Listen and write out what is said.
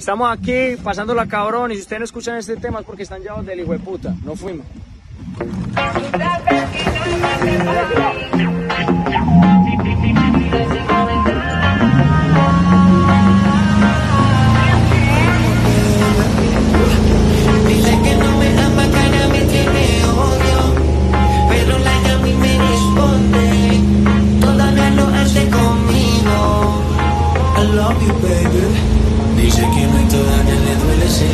Estamos aquí pasando la cabrón y si ustedes no escuchan este tema es porque están llevados del hijo de puta. No fuimos. Love you, baby. Que no y todavía le duele si